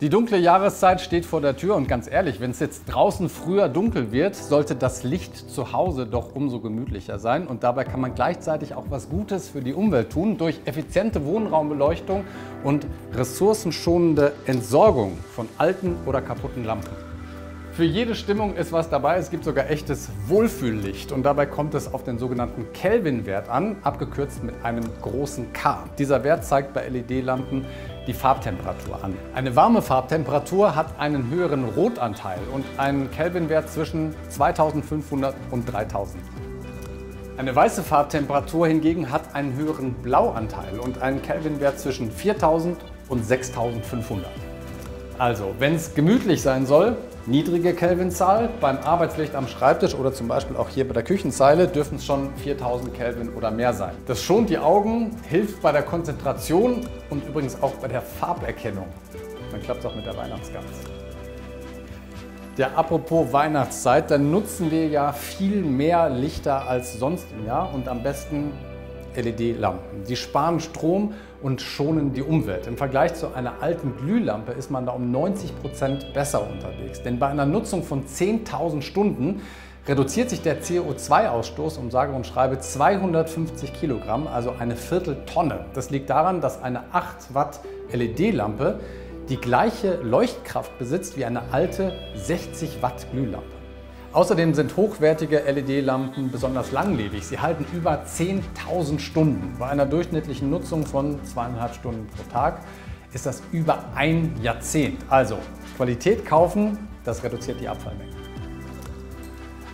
Die dunkle Jahreszeit steht vor der Tür und ganz ehrlich, wenn es jetzt draußen früher dunkel wird, sollte das Licht zu Hause doch umso gemütlicher sein und dabei kann man gleichzeitig auch was Gutes für die Umwelt tun durch effiziente Wohnraumbeleuchtung und ressourcenschonende Entsorgung von alten oder kaputten Lampen. Für jede Stimmung ist was dabei. Es gibt sogar echtes Wohlfühllicht und dabei kommt es auf den sogenannten Kelvin-Wert an, abgekürzt mit einem großen K. Dieser Wert zeigt bei LED-Lampen die Farbtemperatur an. Eine warme Farbtemperatur hat einen höheren Rotanteil und einen Kelvin-Wert zwischen 2500 und 3000. Eine weiße Farbtemperatur hingegen hat einen höheren Blauanteil und einen Kelvin-Wert zwischen 4000 und 6500. Also, wenn es gemütlich sein soll, niedrige Kelvinzahl. Beim Arbeitslicht am Schreibtisch oder zum Beispiel auch hier bei der Küchenzeile dürfen es schon 4000 Kelvin oder mehr sein. Das schont die Augen, hilft bei der Konzentration und übrigens auch bei der Farberkennung. Dann klappt es auch mit der Weihnachtsgans. Ja, apropos Weihnachtszeit, dann nutzen wir ja viel mehr Lichter als sonst im Jahr und am besten LED-Lampen. Sie sparen Strom und schonen die Umwelt. Im Vergleich zu einer alten Glühlampe ist man da um 90 Prozent besser unterwegs. Denn bei einer Nutzung von 10.000 Stunden reduziert sich der CO2-Ausstoß um sage und schreibe 250 Kilogramm, also eine Vierteltonne. Das liegt daran, dass eine 8 Watt LED-Lampe die gleiche Leuchtkraft besitzt wie eine alte 60 Watt Glühlampe. Außerdem sind hochwertige LED-Lampen besonders langlebig. Sie halten über 10.000 Stunden. Bei einer durchschnittlichen Nutzung von zweieinhalb Stunden pro Tag ist das über ein Jahrzehnt. Also Qualität kaufen, das reduziert die Abfallmenge.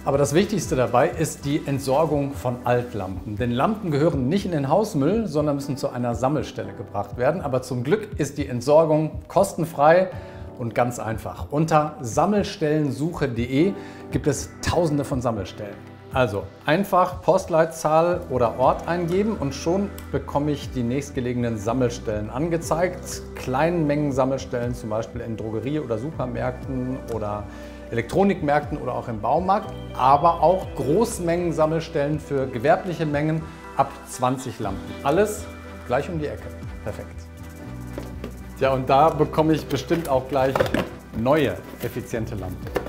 Aber das Wichtigste dabei ist die Entsorgung von Altlampen. Denn Lampen gehören nicht in den Hausmüll, sondern müssen zu einer Sammelstelle gebracht werden. Aber zum Glück ist die Entsorgung kostenfrei und ganz einfach. Unter sammelstellensuche.de gibt es tausende von Sammelstellen. Also einfach Postleitzahl oder Ort eingeben und schon bekomme ich die nächstgelegenen Sammelstellen angezeigt. Kleinen Mengen Sammelstellen, zum Beispiel in Drogerie- oder Supermärkten oder Elektronikmärkten oder auch im Baumarkt, aber auch Großmengen Sammelstellen für gewerbliche Mengen ab 20 Lampen. Alles gleich um die Ecke. Perfekt. Ja, und da bekomme ich bestimmt auch gleich neue effiziente Lampen.